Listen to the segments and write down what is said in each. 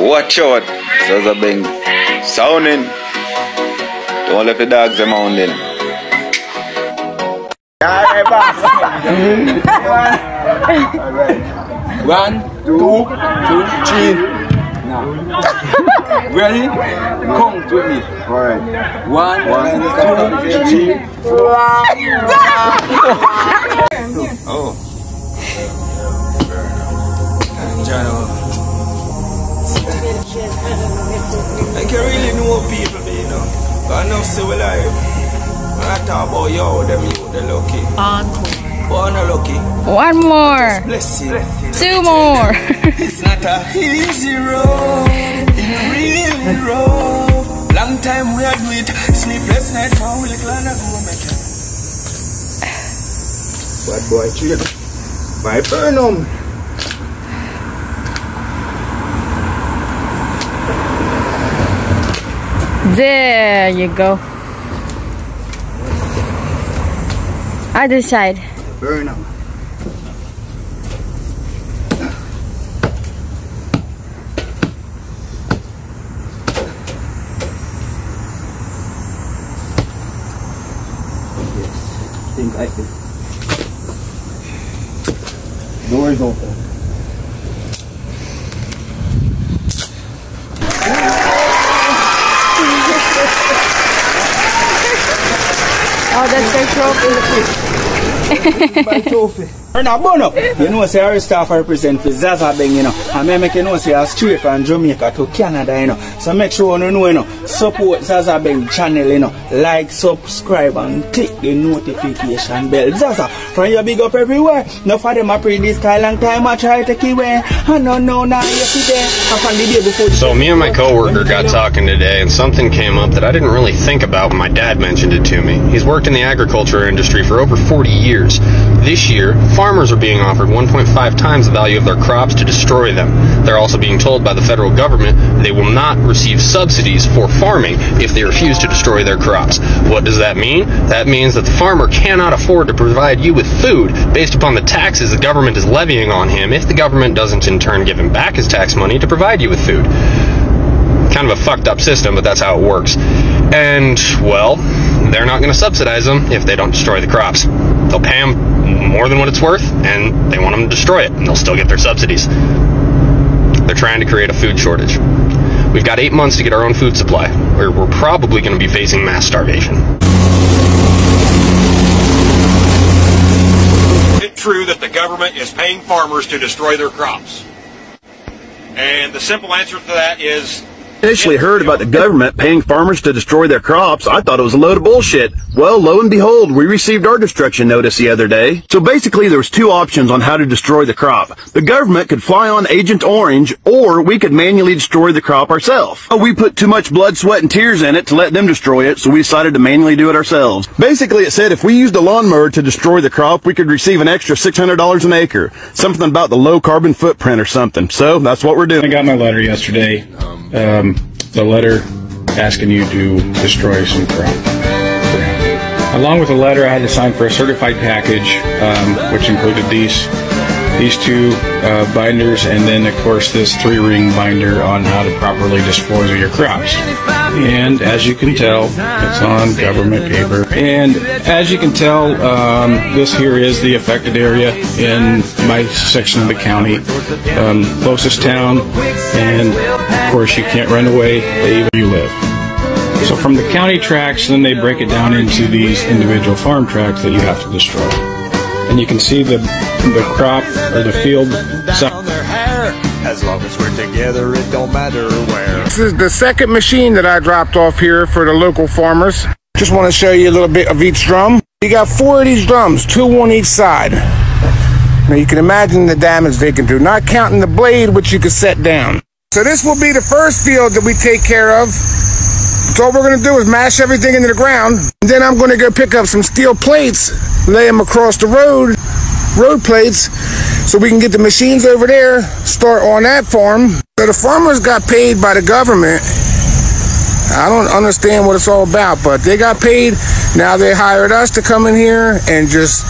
Watch out, Zaza Beng. Sounding. Don't let the dogs them on then. Alright, boss. One, two, two, three. Now. Ready? Count with me. Alright. One, One two, three, four. oh. I can really know people, you know. But I know still alive. When I talk about yo, them you, they're lucky. Encore. Born a lucky. One more. Blessing. Two more. It's not a easy road, it really rough. Long time we are do it, sleepless night for we clan of woman. Bad boy, chill. By Burnham. There you go. Other side. Burnham. Think I can. Door is open. Oh, that's their trophy. My trophy. Or now, burn up. You know, say our staff represent for Zaza Beng, you know. And make you know, say straight from Jamaica to Canada, you know. So make sure you know, you know, support Zaza Beng channel, you know. Like, subscribe, and click the notification bell. Zaza, from your big up everywhere. No for them, I pray this kind long time, I try to keep away. I don't know now, you see there. I found the day before. So me and my coworker got talking today, and something came up that I didn't really think about when my dad mentioned it to me. He's worked in the agriculture industry for over 40 years. This year, farmers are being offered 1.5 times the value of their crops to destroy them. They're also being told by the federal government they will not receive subsidies for farming if they refuse to destroy their crops. What does that mean? That means that the farmer cannot afford to provide you with food based upon the taxes the government is levying on him if the government doesn't in turn give him back his tax money to provide you with food kind of a fucked up system, but that's how it works. And, well, they're not going to subsidize them if they don't destroy the crops. They'll pay them more than what it's worth, and they want them to destroy it, and they'll still get their subsidies. They're trying to create a food shortage. We've got eight months to get our own food supply, or we're probably going to be facing mass starvation. Is it true that the government is paying farmers to destroy their crops? And the simple answer to that is Initially heard about the government paying farmers to destroy their crops, I thought it was a load of bullshit. Well, lo and behold, we received our destruction notice the other day. So basically there was two options on how to destroy the crop. The government could fly on Agent Orange, or we could manually destroy the crop ourselves. But we put too much blood, sweat, and tears in it to let them destroy it, so we decided to manually do it ourselves. Basically it said if we used a lawnmower to destroy the crop, we could receive an extra $600 an acre. Something about the low carbon footprint or something. So that's what we're doing. I got my letter yesterday. Um, the letter asking you to destroy some crop. Along with the letter, I had to sign for a certified package, um, which included these these two uh, binders, and then of course this three-ring binder on how to properly dispose of your crops. And as you can tell, it's on government paper. And as you can tell, um, this here is the affected area in my section of the county, um, closest town, and of course you can't run away even you live. So from the county tracts, then they break it down into these individual farm tracts that you have to destroy. And you can see the the crop or the field. As long as we're together, it don't matter where. This is the second machine that I dropped off here for the local farmers. Just want to show you a little bit of each drum. You got four of these drums, two on each side. Now you can imagine the damage they can do, not counting the blade which you can set down. So this will be the first field that we take care of. So what we're gonna do is mash everything into the ground. And then I'm gonna go pick up some steel plates, lay them across the road, road plates, so we can get the machines over there, start on that farm. So the farmers got paid by the government. I don't understand what it's all about, but they got paid. Now they hired us to come in here and just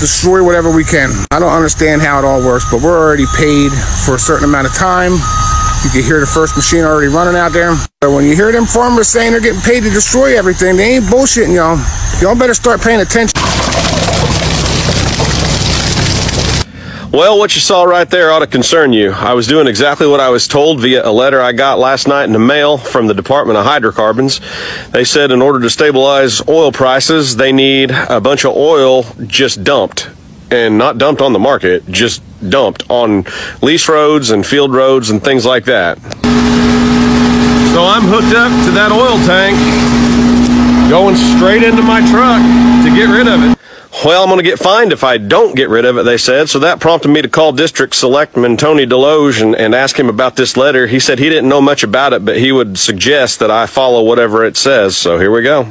destroy whatever we can. I don't understand how it all works, but we're already paid for a certain amount of time. You can hear the first machine already running out there. So when you hear them farmers saying they're getting paid to destroy everything, they ain't bullshitting y'all. Y'all better start paying attention. Well, what you saw right there ought to concern you. I was doing exactly what I was told via a letter I got last night in the mail from the Department of Hydrocarbons. They said in order to stabilize oil prices, they need a bunch of oil just dumped. And not dumped on the market, just dumped on lease roads and field roads and things like that. So I'm hooked up to that oil tank, going straight into my truck to get rid of it. Well, I'm going to get fined if I don't get rid of it, they said. So that prompted me to call District Selectman Tony Deloge and, and ask him about this letter. He said he didn't know much about it, but he would suggest that I follow whatever it says. So here we go.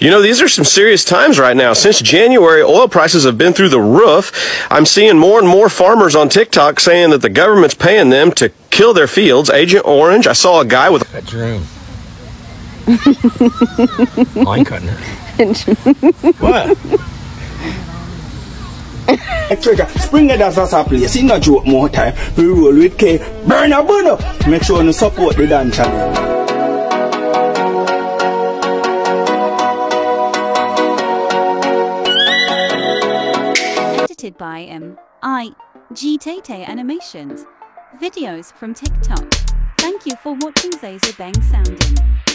You know, these are some serious times right now. Since January, oil prices have been through the roof. I'm seeing more and more farmers on TikTok saying that the government's paying them to kill their fields. Agent Orange, I saw a guy with a Drew. Line cutting it. What? Treasure, spring it as a place, it's not joke more time. We roll with K, burn a burn up. Make sure you support the Dan channel. Edited by M. I. G. Tate Animations. Videos from TikTok. Thank you for watching Zaza Beng Sounding.